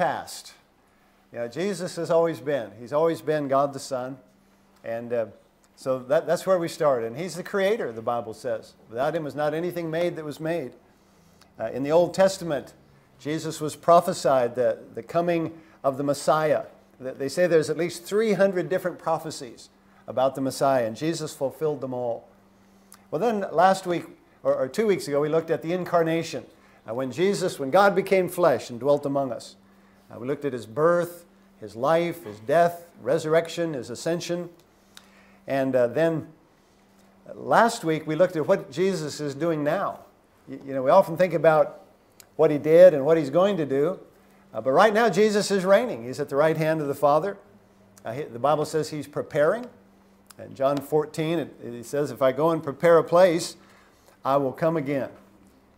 past. You know, Jesus has always been. He's always been God the Son. And uh, so that, that's where we start. And He's the Creator, the Bible says. Without Him was not anything made that was made. Uh, in the Old Testament, Jesus was prophesied the, the coming of the Messiah. They say there's at least 300 different prophecies about the Messiah, and Jesus fulfilled them all. Well, then last week, or, or two weeks ago, we looked at the incarnation. Uh, when Jesus, when God became flesh and dwelt among us, uh, we looked at his birth, his life, his death, resurrection, his ascension. And uh, then last week, we looked at what Jesus is doing now. You, you know, we often think about what he did and what he's going to do. Uh, but right now, Jesus is reigning. He's at the right hand of the Father. Uh, he, the Bible says he's preparing. In John 14, it, it, says, If I go and prepare a place, I will come again.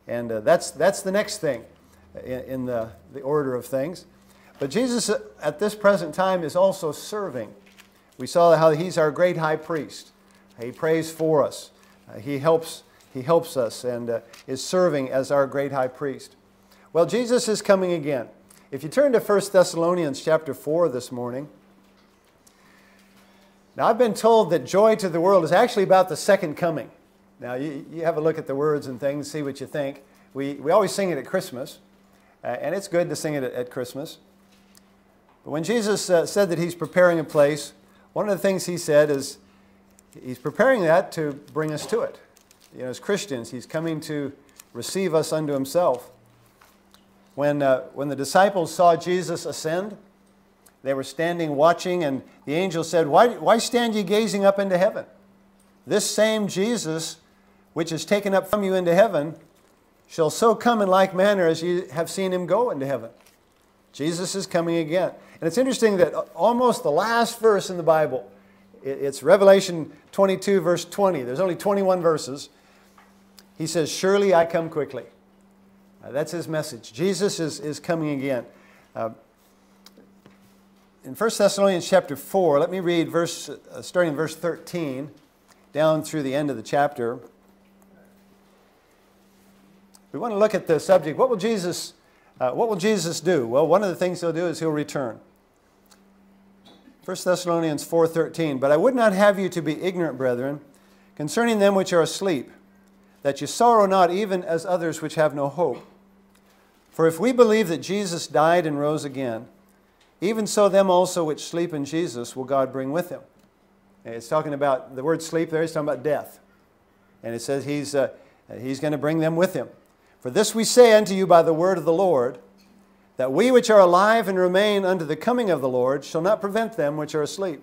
And uh, that's, that's the next thing in, in the, the order of things. But Jesus uh, at this present time is also serving. We saw how he's our great high priest. He prays for us. Uh, he, helps, he helps us and uh, is serving as our great high priest. Well, Jesus is coming again. If you turn to 1 Thessalonians chapter 4 this morning, now I've been told that joy to the world is actually about the second coming. Now, you, you have a look at the words and things, see what you think. We, we always sing it at Christmas, uh, and it's good to sing it at, at Christmas. But when Jesus uh, said that he's preparing a place, one of the things he said is he's preparing that to bring us to it. You know, as Christians, he's coming to receive us unto himself. When, uh, when the disciples saw Jesus ascend, they were standing watching, and the angel said, Why, why stand ye gazing up into heaven? This same Jesus which is taken up from you into heaven, shall so come in like manner as you have seen him go into heaven. Jesus is coming again. And it's interesting that almost the last verse in the Bible, it's Revelation 22, verse 20. There's only 21 verses. He says, Surely I come quickly. Uh, that's his message. Jesus is, is coming again. Uh, in 1 Thessalonians chapter 4, let me read verse, uh, starting in verse 13 down through the end of the chapter. We want to look at the subject what will Jesus, uh, what will Jesus do? Well, one of the things he'll do is he'll return. 1 Thessalonians 4:13 But I would not have you to be ignorant, brethren, concerning them which are asleep, that you sorrow not even as others which have no hope. For if we believe that Jesus died and rose again, even so them also which sleep in Jesus will God bring with him. It's talking about the word sleep there, it's talking about death. And it says he's, uh, he's going to bring them with him. For this we say unto you by the word of the Lord, that we which are alive and remain unto the coming of the Lord shall not prevent them which are asleep.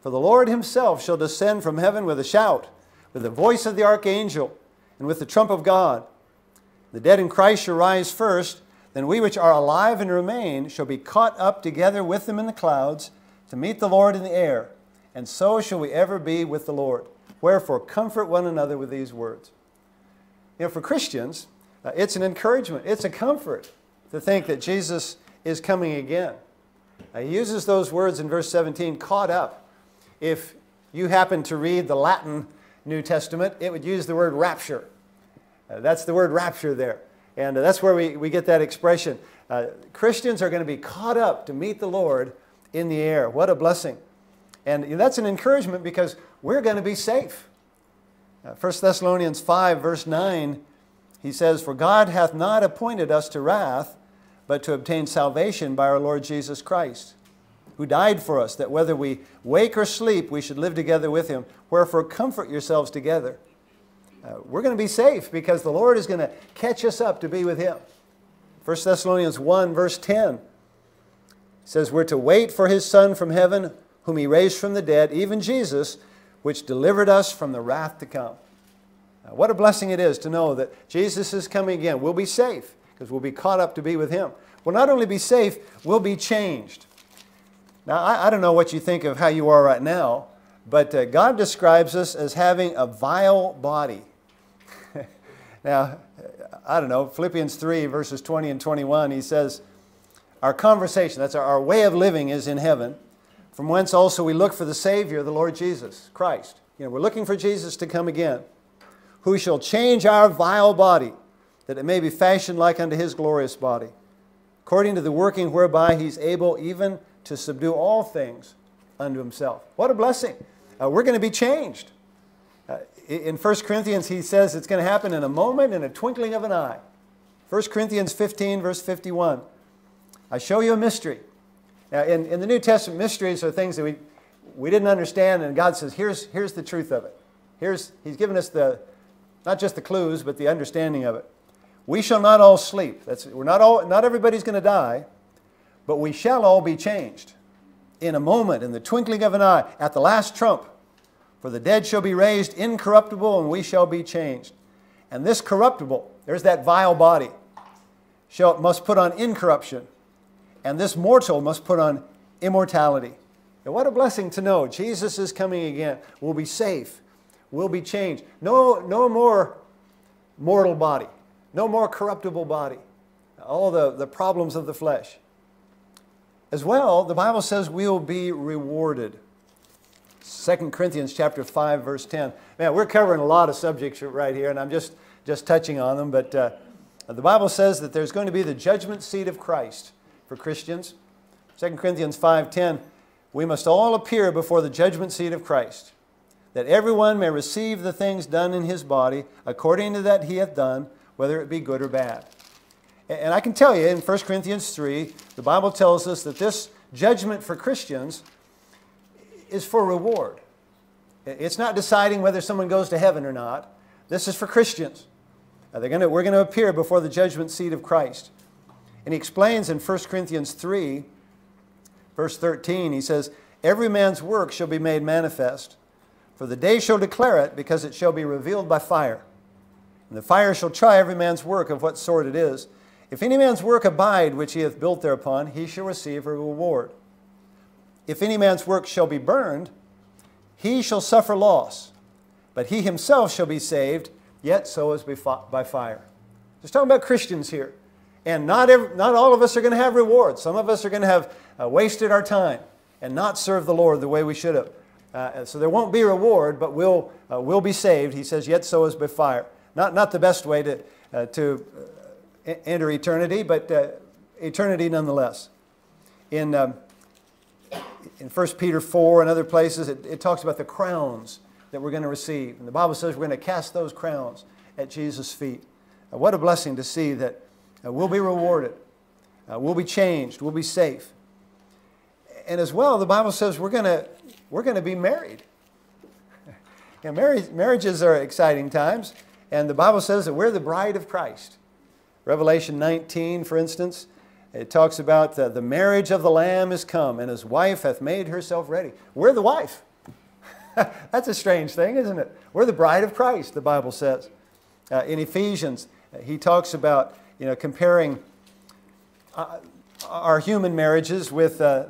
For the Lord himself shall descend from heaven with a shout, with the voice of the archangel, and with the trump of God. The dead in Christ shall rise first, then we which are alive and remain shall be caught up together with them in the clouds to meet the Lord in the air, and so shall we ever be with the Lord. Wherefore, comfort one another with these words. You know, for Christians, uh, it's an encouragement, it's a comfort to think that Jesus is coming again. Uh, he uses those words in verse 17, caught up. If you happen to read the Latin New Testament, it would use the word rapture. Uh, that's the word rapture there. And uh, that's where we, we get that expression. Uh, Christians are going to be caught up to meet the Lord in the air. What a blessing. And that's an encouragement because we're going to be safe. Uh, 1 Thessalonians 5, verse 9 he says, For God hath not appointed us to wrath, but to obtain salvation by our Lord Jesus Christ, who died for us, that whether we wake or sleep, we should live together with him. Wherefore, comfort yourselves together. Uh, we're going to be safe because the Lord is going to catch us up to be with him. 1 Thessalonians 1, verse 10 says, We're to wait for his Son from heaven, whom he raised from the dead, even Jesus, which delivered us from the wrath to come. What a blessing it is to know that Jesus is coming again. We'll be safe because we'll be caught up to be with Him. We'll not only be safe, we'll be changed. Now, I, I don't know what you think of how you are right now, but uh, God describes us as having a vile body. now, I don't know, Philippians 3, verses 20 and 21, he says, Our conversation, that's our, our way of living, is in heaven, from whence also we look for the Savior, the Lord Jesus Christ. You know, we're looking for Jesus to come again who shall change our vile body, that it may be fashioned like unto his glorious body, according to the working whereby he's able even to subdue all things unto himself. What a blessing. Uh, we're going to be changed. Uh, in 1 Corinthians, he says it's going to happen in a moment, in a twinkling of an eye. 1 Corinthians 15, verse 51. I show you a mystery. Now, in, in the New Testament, mysteries are things that we, we didn't understand, and God says, here's, here's the truth of it. Here's, he's given us the, not just the clues, but the understanding of it. We shall not all sleep. That's, we're not, all, not everybody's going to die, but we shall all be changed in a moment, in the twinkling of an eye, at the last trump. For the dead shall be raised incorruptible, and we shall be changed. And this corruptible, there's that vile body, shall, must put on incorruption, and this mortal must put on immortality. And what a blessing to know Jesus is coming again. We'll be safe. We'll be changed. No, no more mortal body. No more corruptible body. All the, the problems of the flesh. As well, the Bible says we will be rewarded. 2 Corinthians chapter 5, verse 10. Man, we're covering a lot of subjects right here, and I'm just, just touching on them, but uh, the Bible says that there's going to be the judgment seat of Christ for Christians. 2 Corinthians 5:10, we must all appear before the judgment seat of Christ, that everyone may receive the things done in his body according to that he hath done, whether it be good or bad. And I can tell you in 1 Corinthians 3, the Bible tells us that this judgment for Christians is for reward. It's not deciding whether someone goes to heaven or not. This is for Christians. Gonna, we're going to appear before the judgment seat of Christ. And he explains in 1 Corinthians 3, verse 13, he says, Every man's work shall be made manifest, for the day shall declare it, because it shall be revealed by fire. And the fire shall try every man's work of what sort it is. If any man's work abide which he hath built thereupon, he shall receive a reward. If any man's work shall be burned, he shall suffer loss, but he himself shall be saved, yet so as by fire. Just talking about Christians here. And not, every, not all of us are going to have rewards. Some of us are going to have uh, wasted our time and not served the Lord the way we should have. Uh, so there won't be reward, but we'll, uh, we'll be saved. He says, yet so as by fire. Not, not the best way to, uh, to enter eternity, but uh, eternity nonetheless. In, um, in 1 Peter 4 and other places, it, it talks about the crowns that we're going to receive. And the Bible says we're going to cast those crowns at Jesus' feet. Uh, what a blessing to see that uh, we'll be rewarded, uh, we'll be changed, we'll be safe. And as well, the Bible says we're going to we're to be married. know, marriage, marriages are exciting times, and the Bible says that we're the bride of Christ. Revelation 19, for instance, it talks about the, the marriage of the Lamb is come, and his wife hath made herself ready. We're the wife. That's a strange thing, isn't it? We're the bride of Christ, the Bible says. Uh, in Ephesians, he talks about you know, comparing uh, our human marriages with uh,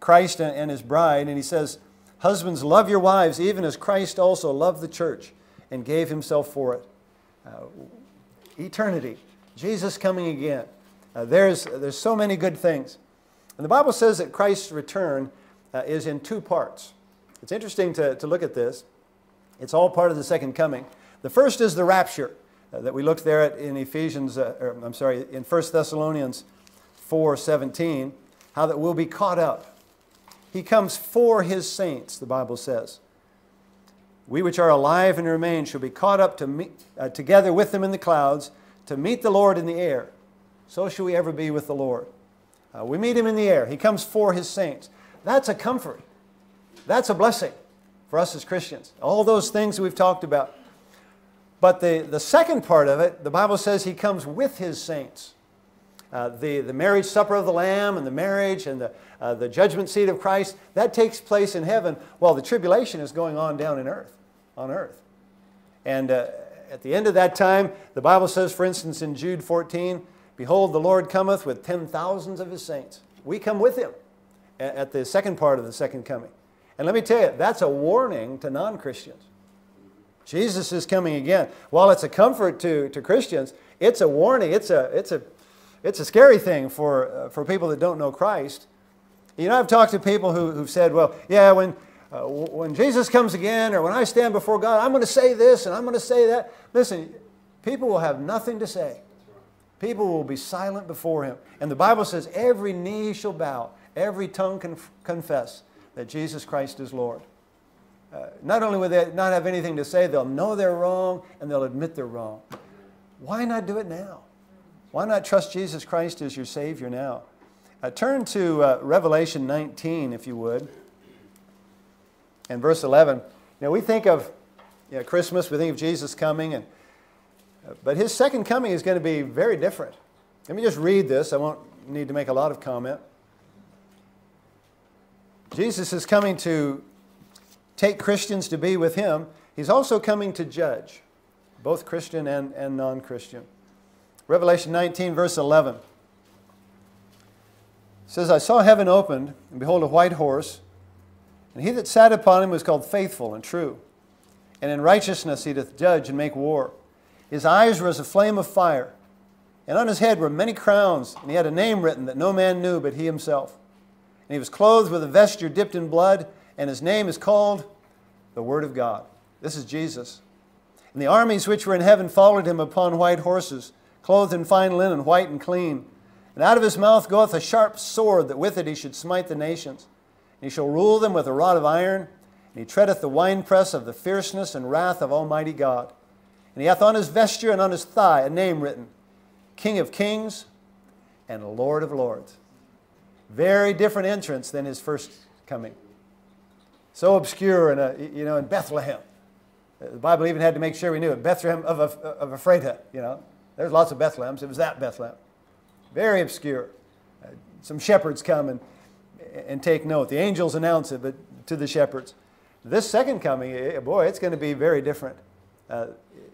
Christ and his bride, and he says, Husbands, love your wives, even as Christ also loved the church and gave himself for it. Uh, eternity. Jesus coming again. Uh, there's, there's so many good things. And the Bible says that Christ's return uh, is in two parts. It's interesting to, to look at this. It's all part of the second coming. The first is the rapture uh, that we looked there at in Ephesians, uh, or, I'm sorry, in 1 Thessalonians 4 17, how that we'll be caught up. He comes for his saints, the Bible says. We which are alive and remain shall be caught up to meet, uh, together with them in the clouds to meet the Lord in the air. So shall we ever be with the Lord. Uh, we meet him in the air. He comes for his saints. That's a comfort. That's a blessing for us as Christians. All those things we've talked about. But the, the second part of it, the Bible says he comes with his saints. Uh, the, the marriage supper of the Lamb and the marriage and the, uh, the judgment seat of Christ, that takes place in heaven while the tribulation is going on down in earth, on earth. And uh, at the end of that time, the Bible says, for instance, in Jude 14, Behold, the Lord cometh with ten thousands of his saints. We come with him at the second part of the second coming. And let me tell you, that's a warning to non Christians. Jesus is coming again. While it's a comfort to, to Christians, it's a warning. It's a, it's a, it's a scary thing for, uh, for people that don't know Christ. You know, I've talked to people who, who've said, well, yeah, when, uh, when Jesus comes again or when I stand before God, I'm going to say this and I'm going to say that. Listen, people will have nothing to say. People will be silent before him. And the Bible says, every knee shall bow, every tongue conf- confess that Jesus Christ is Lord. Uh, not only will they not have anything to say, they'll know they're wrong and they'll admit they're wrong. Why not do it now? Why not trust Jesus Christ as your Savior now? Uh, turn to uh, Revelation 19, if you would, and verse 11. You know, we think of you know, Christmas, we think of Jesus coming, and, but his second coming is going to be very different. Let me just read this. I won't need to make a lot of comment. Jesus is coming to take Christians to be with him. He's also coming to judge, both Christian and, and non Christian. Revelation 19, verse 11 says, I saw heaven opened, and behold, a white horse, and he that sat upon him was called faithful and true. And in righteousness he doth judge and make war. His eyes were as a flame of fire, and on his head were many crowns, and he had a name written that no man knew but he himself. And he was clothed with a vesture dipped in blood, and his name is called the Word of God. This is Jesus. And the armies which were in heaven followed him upon white horses, clothed in fine linen, white and clean. And out of his mouth goeth a sharp sword, that with it he should smite the nations. And he shall rule them with a rod of iron, and he treadeth the winepress of the fierceness and wrath of Almighty God. And he hath on his vesture and on his thigh a name written King of Kings and Lord of Lords. Very different entrance than his first coming. So obscure in, a, you know, in Bethlehem. The Bible even had to make sure we knew it. Bethlehem of, of Ephrathah, you know. There's lots of Bethlehems. It was that Bethlehem. Very obscure. Uh, some shepherds come and, and take note. The angels announce it, but to the shepherds. This second coming, eh, boy, it's going to be very different. Uh,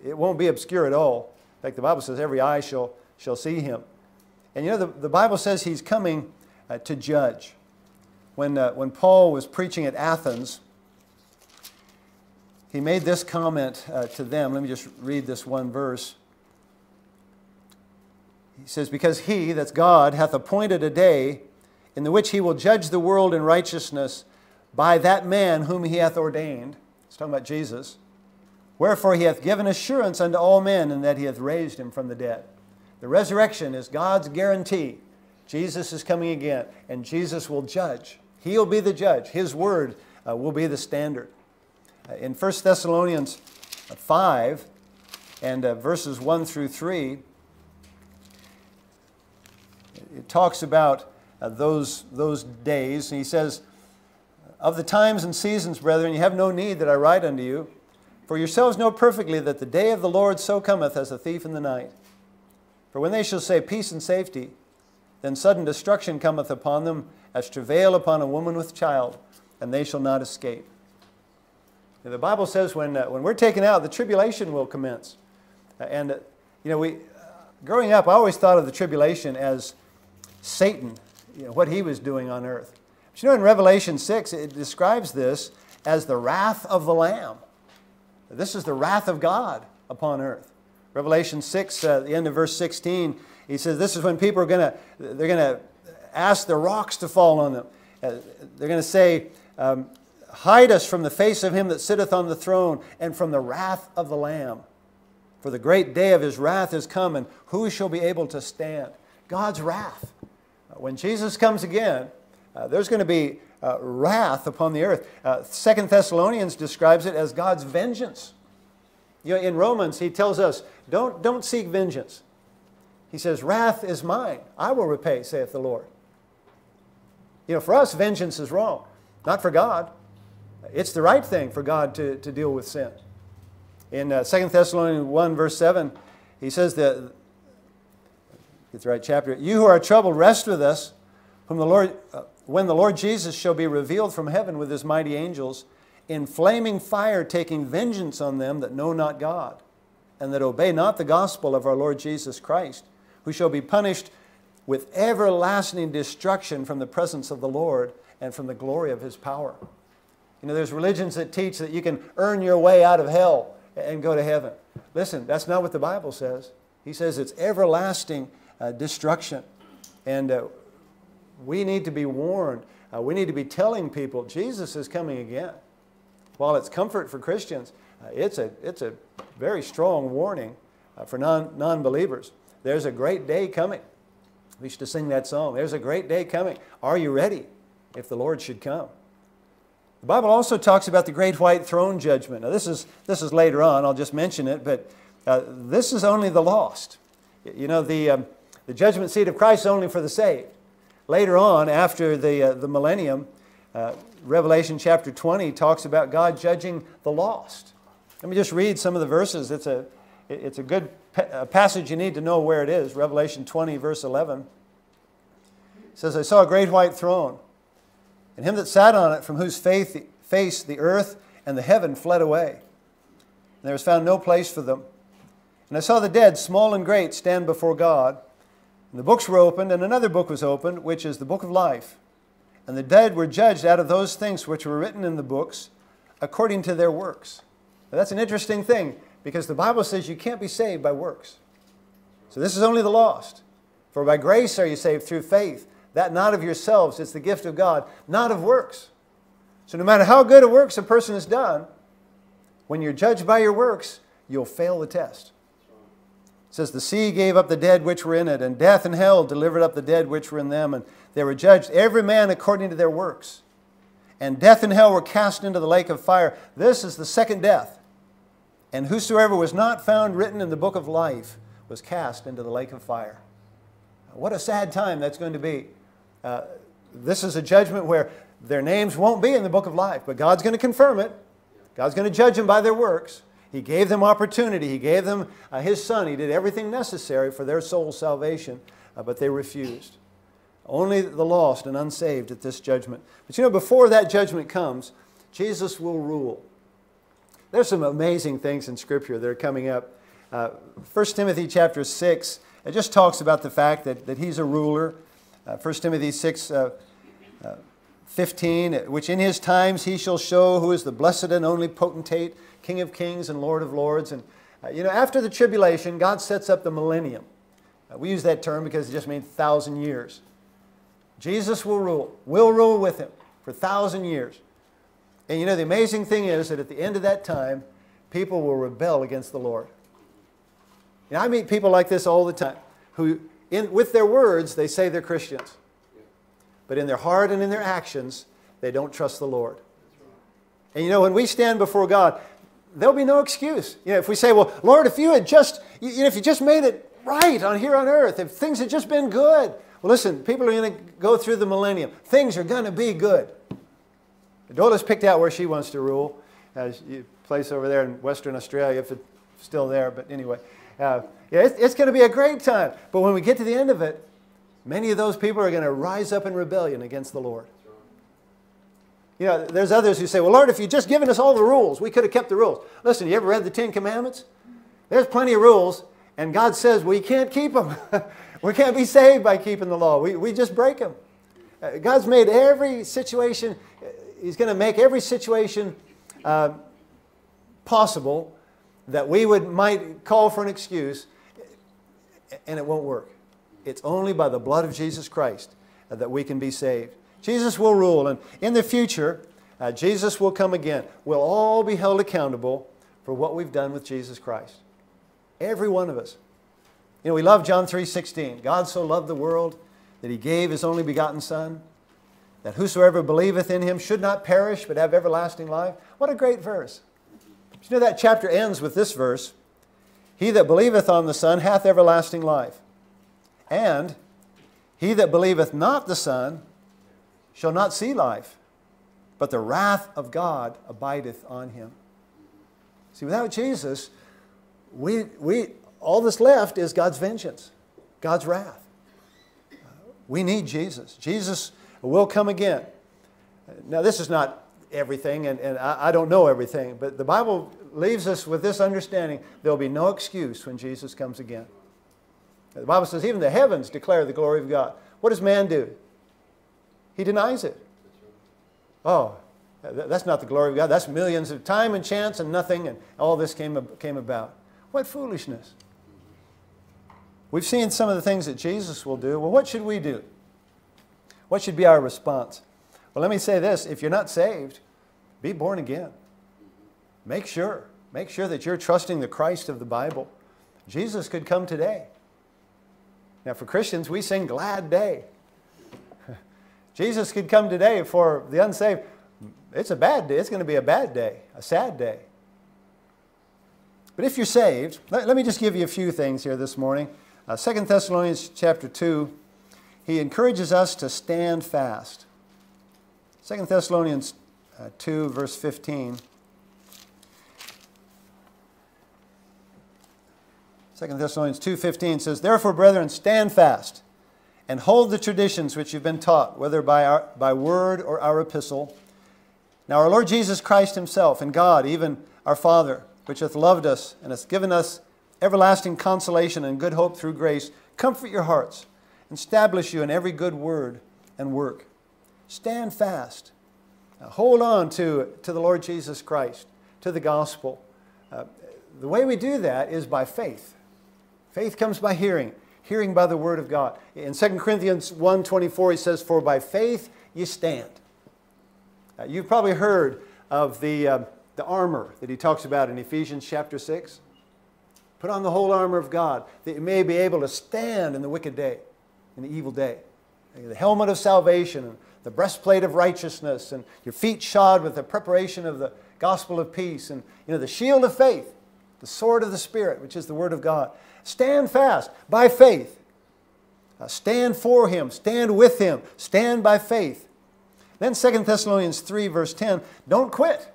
it won't be obscure at all. In fact, the Bible says every eye shall, shall see him. And you know, the, the Bible says he's coming uh, to judge. When, uh, when Paul was preaching at Athens, he made this comment uh, to them. Let me just read this one verse. He says, Because he, that's God, hath appointed a day in the which he will judge the world in righteousness by that man whom he hath ordained. It's talking about Jesus. Wherefore he hath given assurance unto all men, and that he hath raised him from the dead. The resurrection is God's guarantee. Jesus is coming again, and Jesus will judge. He'll be the judge. His word uh, will be the standard. Uh, in 1 Thessalonians 5 and uh, verses 1 through 3, it talks about uh, those, those days. And he says, Of the times and seasons, brethren, you have no need that I write unto you. For yourselves know perfectly that the day of the Lord so cometh as a thief in the night. For when they shall say peace and safety, then sudden destruction cometh upon them as travail upon a woman with child, and they shall not escape. Now, the Bible says when, uh, when we're taken out, the tribulation will commence. Uh, and, uh, you know, we, uh, growing up, I always thought of the tribulation as Satan, you know, what he was doing on earth. But you know, in Revelation 6, it describes this as the wrath of the Lamb. This is the wrath of God upon earth. Revelation 6, uh, the end of verse 16, he says this is when people are going to, they're going to ask the rocks to fall on them. Uh, they're going to say, um, hide us from the face of him that sitteth on the throne and from the wrath of the Lamb. For the great day of his wrath is come, and who shall be able to stand? God's wrath. When Jesus comes again, uh, there's going to be uh, wrath upon the earth. Uh, Second Thessalonians describes it as God's vengeance. You know, in Romans, he tells us, don't, don't seek vengeance. He says, Wrath is mine. I will repay, saith the Lord. You know, for us, vengeance is wrong, not for God. It's the right thing for God to, to deal with sin. In uh, 2 Thessalonians 1, verse 7, he says that, get the right chapter, you who are troubled, rest with us, whom the Lord, uh, when the Lord Jesus shall be revealed from heaven with his mighty angels, in flaming fire, taking vengeance on them that know not God, and that obey not the gospel of our Lord Jesus Christ, who shall be punished with everlasting destruction from the presence of the Lord and from the glory of his power. You know, there's religions that teach that you can earn your way out of hell and go to heaven. Listen, that's not what the Bible says. He says it's everlasting uh, destruction. And uh, we need to be warned. Uh, we need to be telling people Jesus is coming again. While it's comfort for Christians, uh, it's, a, it's a very strong warning uh, for non, non-believers. There's a great day coming. We used to sing that song. There's a great day coming. Are you ready if the Lord should come? The Bible also talks about the great white throne judgment. Now, this is, this is later on. I'll just mention it, but uh, this is only the lost. You know, the, um, the judgment seat of Christ is only for the saved. Later on, after the, uh, the millennium, uh, Revelation chapter 20 talks about God judging the lost. Let me just read some of the verses. It's a, it's a good pa- passage you need to know where it is. Revelation 20, verse 11. It says, I saw a great white throne, and him that sat on it, from whose faith, face the earth and the heaven fled away. And there was found no place for them. And I saw the dead, small and great, stand before God. And the books were opened, and another book was opened, which is the book of life. And the dead were judged out of those things which were written in the books according to their works. Now, that's an interesting thing because the Bible says you can't be saved by works. So this is only the lost. For by grace are you saved through faith, that not of yourselves, it's the gift of God, not of works. So no matter how good a works a person has done, when you're judged by your works, you'll fail the test. It says, The sea gave up the dead which were in it, and death and hell delivered up the dead which were in them, and they were judged every man according to their works. And death and hell were cast into the lake of fire. This is the second death. And whosoever was not found written in the book of life was cast into the lake of fire. What a sad time that's going to be. Uh, this is a judgment where their names won't be in the book of life, but God's going to confirm it. God's going to judge them by their works. He gave them opportunity. He gave them uh, His Son. He did everything necessary for their soul's salvation, uh, but they refused. Only the lost and unsaved at this judgment. But you know, before that judgment comes, Jesus will rule. There's some amazing things in Scripture that are coming up. Uh, 1 Timothy chapter 6, it just talks about the fact that, that he's a ruler. Uh, 1 Timothy 6, uh, uh 15, which in his times he shall show who is the blessed and only potentate, King of kings and Lord of lords. And, uh, you know, after the tribulation, God sets up the millennium. Uh, we use that term because it just means thousand years. Jesus will rule. We'll rule with him for thousand years. And you know, the amazing thing is that at the end of that time, people will rebel against the Lord. And I meet people like this all the time who, in, with their words, they say they're Christians. But in their heart and in their actions, they don't trust the Lord. And you know, when we stand before God, there'll be no excuse. You know, if we say, well, Lord, if you had just, you know, if you just made it right on here on earth, if things had just been good. Well, listen, people are going to go through the millennium. Things are going to be good. Dola's picked out where she wants to rule. Uh, a place over there in Western Australia, if it's still there. But anyway, uh, yeah, it's, it's going to be a great time. But when we get to the end of it, many of those people are going to rise up in rebellion against the Lord. You know, there's others who say, well, Lord, if you'd just given us all the rules, we could have kept the rules. Listen, you ever read the Ten Commandments? There's plenty of rules, and God says we can't keep them. we can't be saved by keeping the law. We, we just break them. Uh, God's made every situation he's going to make every situation uh, possible that we would might call for an excuse, and it won't work. It's only by the blood of Jesus Christ that we can be saved. Jesus will rule, and in the future, uh, Jesus will come again. We'll all be held accountable for what we've done with Jesus Christ. Every one of us. You know, we love John 3:16. God so loved the world that he gave his only begotten son that whosoever believeth in him should not perish but have everlasting life. What a great verse. You know that chapter ends with this verse He that believeth on the Son hath everlasting life. And he that believeth not the Son shall not see life, but the wrath of God abideth on him. See, without Jesus, we, we, all that's left is God's vengeance, God's wrath. We need Jesus. Jesus will come again. Now, this is not everything, and, and I, I don't know everything, but the Bible leaves us with this understanding there'll be no excuse when Jesus comes again. The Bible says, even the heavens declare the glory of God. What does man do? He denies it. Oh, that's not the glory of God. That's millions of time and chance and nothing, and all this came, came about. What foolishness. We've seen some of the things that Jesus will do. Well, what should we do? What should be our response? Well, let me say this if you're not saved, be born again. Make sure. Make sure that you're trusting the Christ of the Bible. Jesus could come today. Now, for Christians, we sing glad day. Jesus could come today for the unsaved. It's a bad day. It's going to be a bad day, a sad day. But if you're saved, let, let me just give you a few things here this morning. Uh, 2 Thessalonians chapter 2, he encourages us to stand fast. 2 Thessalonians uh, 2, verse 15. 2 Thessalonians 2.15 says, Therefore, brethren, stand fast and hold the traditions which you've been taught, whether by, our, by word or our epistle. Now our Lord Jesus Christ himself and God, even our Father, which hath loved us and hath given us everlasting consolation and good hope through grace, comfort your hearts, and establish you in every good word and work. Stand fast. Now, hold on to, to the Lord Jesus Christ, to the gospel. Uh, the way we do that is by faith. Faith comes by hearing, hearing by the word of God. In 2 Corinthians 1.24 he says, For by faith you stand. Uh, you've probably heard of the, uh, the armor that he talks about in Ephesians chapter 6. Put on the whole armor of God that you may be able to stand in the wicked day, in the evil day. The helmet of salvation, the breastplate of righteousness, and your feet shod with the preparation of the gospel of peace, and you know, the shield of faith, the sword of the Spirit, which is the word of God. Stand fast by faith. Uh, stand for him, stand with him, stand by faith. Then 2 Thessalonians 3, verse 10 don't quit,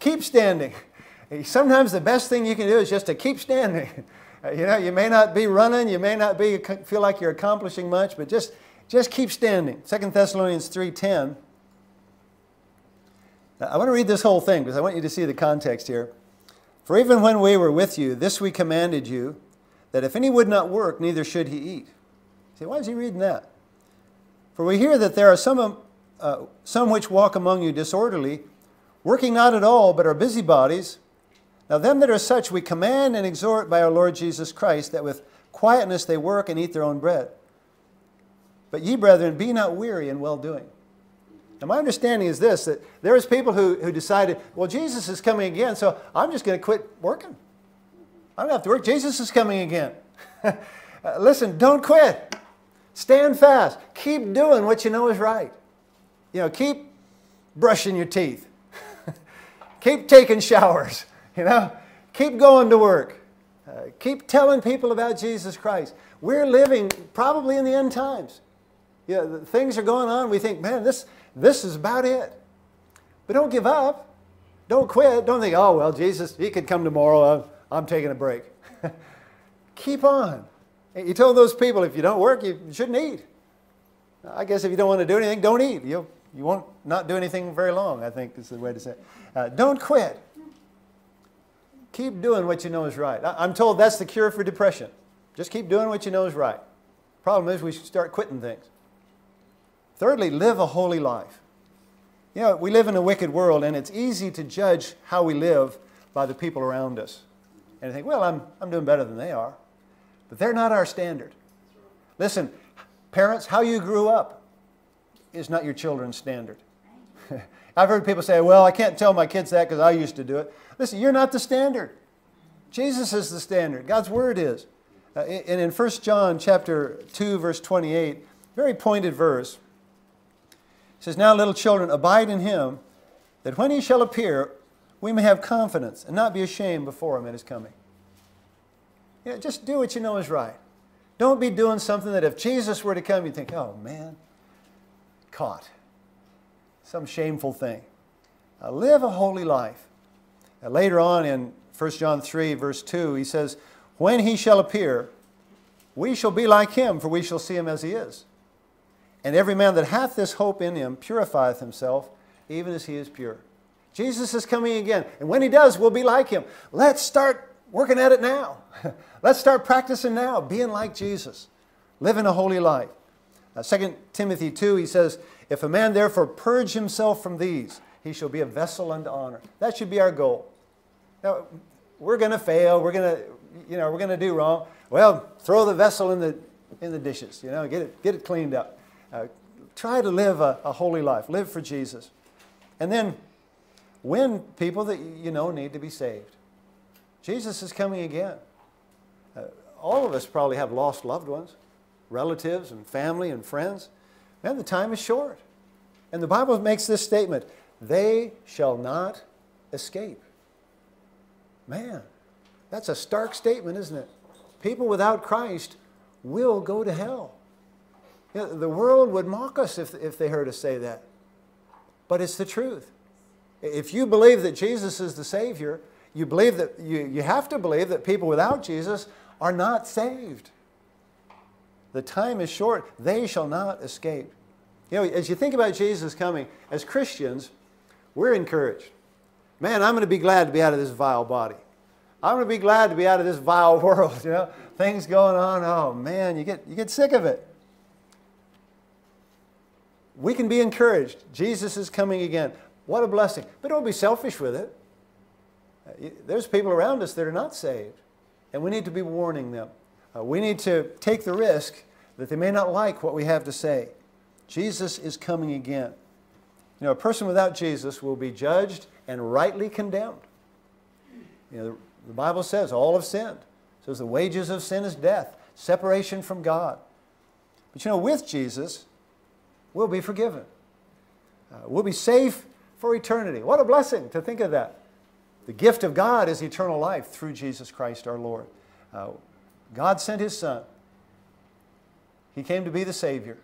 keep standing. Sometimes the best thing you can do is just to keep standing. Uh, you know, you may not be running, you may not be, feel like you're accomplishing much, but just, just keep standing. 2 Thessalonians 3.10. Now, I want to read this whole thing because I want you to see the context here. For even when we were with you, this we commanded you, that if any would not work, neither should he eat. See, why is he reading that? For we hear that there are some, uh, some which walk among you disorderly, working not at all, but are busybodies. Now, them that are such we command and exhort by our Lord Jesus Christ, that with quietness they work and eat their own bread. But ye, brethren, be not weary in well doing. Now, my understanding is this that there's people who, who decided, well, Jesus is coming again, so I'm just going to quit working. I don't have to work. Jesus is coming again. Uh, listen, don't quit. Stand fast. Keep doing what you know is right. You know, keep brushing your teeth. keep taking showers. You know, keep going to work. Uh, keep telling people about Jesus Christ. We're living probably in the end times. Yeah, you know, things are going on. We think, man, this, this is about it. But don't give up. Don't quit. Don't think, oh, well, Jesus, he could come tomorrow. I'm taking a break. Keep on. You told those people if you don't work, you shouldn't eat. I guess if you don't want to do anything, don't eat. You'll, you won't not do anything very long, I think is the way to say it. Uh, don't quit. Keep doing what you know is right. I'm told that's the cure for depression. Just keep doing what you know is right. Problem is, we start quitting things. Thirdly, live a holy life. You know, we live in a wicked world, and it's easy to judge how we live by the people around us and think, well, I'm, I'm doing better than they are. But they're not our standard. Listen, parents, how you grew up is not your children's standard. I've heard people say, well, I can't tell my kids that because I used to do it. Listen, you're not the standard. Jesus is the standard. God's word is. Uh, and in 1 John chapter 2, verse 28, very pointed verse, it says, Now, little children, abide in him, that when he shall appear, we may have confidence and not be ashamed before Him at His coming. Yeah, just do what you know is right. Don't be doing something that if Jesus were to come, you'd think, oh man, caught. Some shameful thing. Now, live a holy life. Now, later on in 1 John 3, verse 2, he says, When he shall appear, we shall be like him, for we shall see him as he is. And every man that hath this hope in him purifieth himself, even as he is pure. Jesus is coming again. And when he does, we'll be like him. Let's start working at it now. Let's start practicing now, being like Jesus, living a holy life. Uh, 2 Timothy 2, he says, If a man therefore purge himself from these, he shall be a vessel unto honor. That should be our goal. Now, we're going to fail. We're going to, you know, we're going to do wrong. Well, throw the vessel in the, in the dishes, you know, get it, get it cleaned up. Uh, try to live a, a holy life. Live for Jesus. And then win people that you know need to be saved. Jesus is coming again. Uh, all of us probably have lost loved ones. relatives and family and friends. Man, the time is short. And the Bible makes this statement they shall not escape. Man, that's a stark statement, isn't it? People without Christ will go to hell. You know, the world would mock us if, if they heard us say that. But it's the truth. If you believe that Jesus is the Savior, you believe that you, you have to believe that people without Jesus are not saved. The time is short. They shall not escape. You know, as you think about Jesus coming, as Christians, we're encouraged. Man, I'm going to be glad to be out of this vile body. I'm going to be glad to be out of this vile world. You know, things going on. Oh man, you get you get sick of it. We can be encouraged. Jesus is coming again. What a blessing! But don't be selfish with it. Uh, there's people around us that are not saved, and we need to be warning them. Uh, we need to take the risk that they may not like what we have to say. Jesus is coming again. You know, a person without Jesus will be judged and rightly condemned. You know, the Bible says all have sinned. It says the wages of sin is death, separation from God. But you know, with Jesus, we'll be forgiven. Uh, we'll be safe for eternity. What a blessing to think of that. The gift of God is eternal life through Jesus Christ our Lord. Uh, God sent His Son. He came to be the Savior,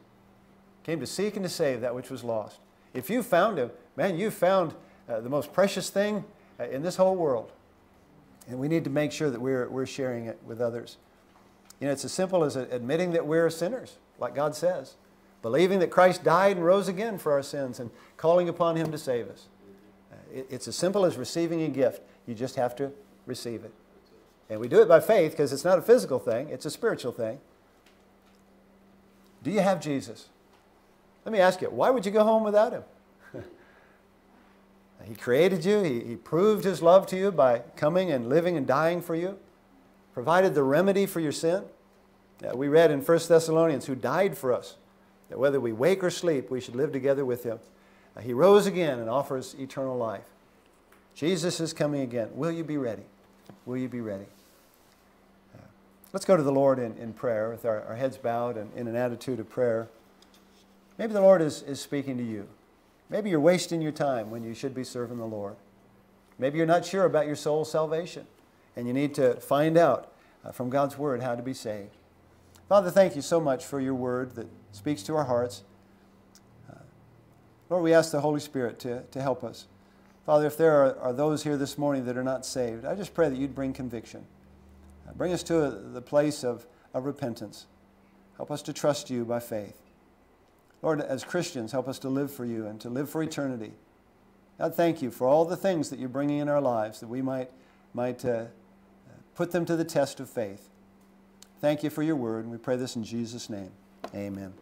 came to seek and to save that which was lost. If you found Him, man, you found uh, the most precious thing uh, in this whole world. And we need to make sure that we're, we're sharing it with others. You know, it's as simple as admitting that we're sinners, like God says, believing that Christ died and rose again for our sins, and calling upon Him to save us. Uh, it's as simple as receiving a gift. You just have to receive it. And we do it by faith because it's not a physical thing, it's a spiritual thing. Do you have Jesus? Let me ask you, why would you go home without Him? He created you, he, he proved his love to you by coming and living and dying for you, provided the remedy for your sin. We read in 1 Thessalonians, who died for us, that whether we wake or sleep, we should live together with him. Uh, he rose again and offers eternal life. Jesus is coming again. Will you be ready? Will you be ready? Uh, let's go to the Lord in, in prayer with our, our heads bowed and in an attitude of prayer. Maybe the Lord is, is speaking to you. Maybe you're wasting your time when you should be serving the Lord. Maybe you're not sure about your soul's salvation and you need to find out uh, from God's Word how to be saved. Father, thank you so much for your Word that speaks to our hearts. Uh, Lord, we ask the Holy Spirit to, to help us. Father, if there are, are those here this morning that are not saved, I just pray that you'd bring conviction. Uh, bring us to a, the place of, of repentance. Help us to trust you by faith. Lord, as Christians, help us to live for you and to live for eternity. God, thank you for all the things that you're bringing in our lives that we might, might uh, put them to the test of faith. Thank you for your word, and we pray this in Jesus' name. Amen.